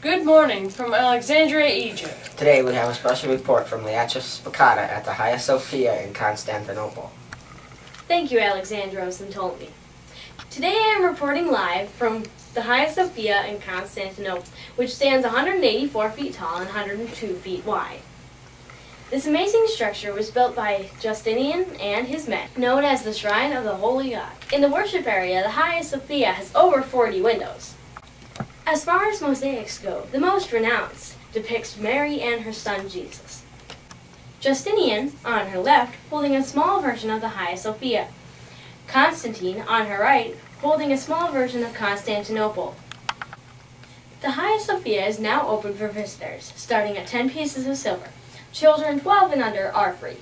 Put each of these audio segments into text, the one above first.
Good morning from Alexandria, Egypt. Today we have a special report from Leatrice Spicata at the Hagia Sophia in Constantinople. Thank you, Alexandros and Ptolemy. Today I am reporting live from the Hagia Sophia in Constantinople, which stands 184 feet tall and 102 feet wide. This amazing structure was built by Justinian and his men, known as the Shrine of the Holy God. In the worship area, the Hagia Sophia has over 40 windows. As far as mosaics go, the most renowned depicts Mary and her son Jesus. Justinian, on her left, holding a small version of the Hagia Sophia. Constantine, on her right, holding a small version of Constantinople. The Hagia Sophia is now open for visitors, starting at 10 pieces of silver. Children 12 and under are free.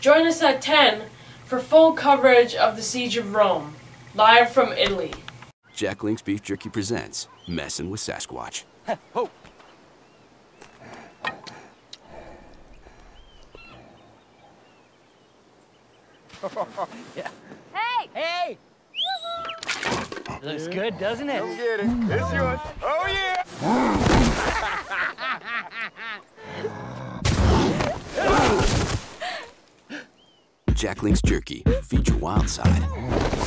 Join us at 10 for full coverage of the Siege of Rome, live from Italy. Jack Link's Beef Jerky presents Messin' with Sasquatch. Ho! yeah. Hey! Hey! Looks good, doesn't it? Come get it. It's yours. Oh, yeah! Jack Link's Jerky. Feed your wild side.